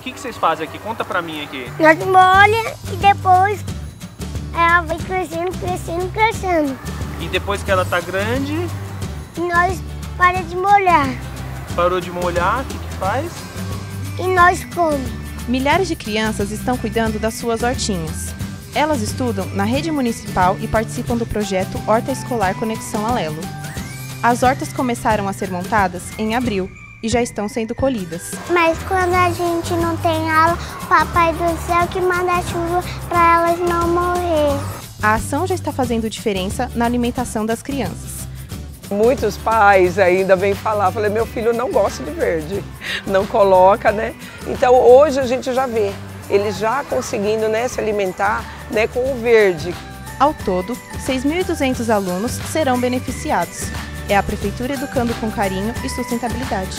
O que, que vocês fazem aqui? Conta pra mim aqui. Nós molha e depois ela vai crescendo, crescendo, crescendo. E depois que ela tá grande, E nós para de molhar. parou de molhar, o que, que faz? E nós comemos. Milhares de crianças estão cuidando das suas hortinhas. Elas estudam na rede municipal e participam do projeto Horta Escolar Conexão Alelo. As hortas começaram a ser montadas em abril e já estão sendo colhidas. Mas quando a gente não tem aula, o papai do céu que manda a chuva para elas não morrer. A ação já está fazendo diferença na alimentação das crianças. Muitos pais ainda vêm falar, falei, meu filho não gosta de verde, não coloca, né? Então hoje a gente já vê, eles já conseguindo né, se alimentar né, com o verde. Ao todo, 6.200 alunos serão beneficiados. É a Prefeitura educando com carinho e sustentabilidade.